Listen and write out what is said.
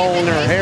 Oh.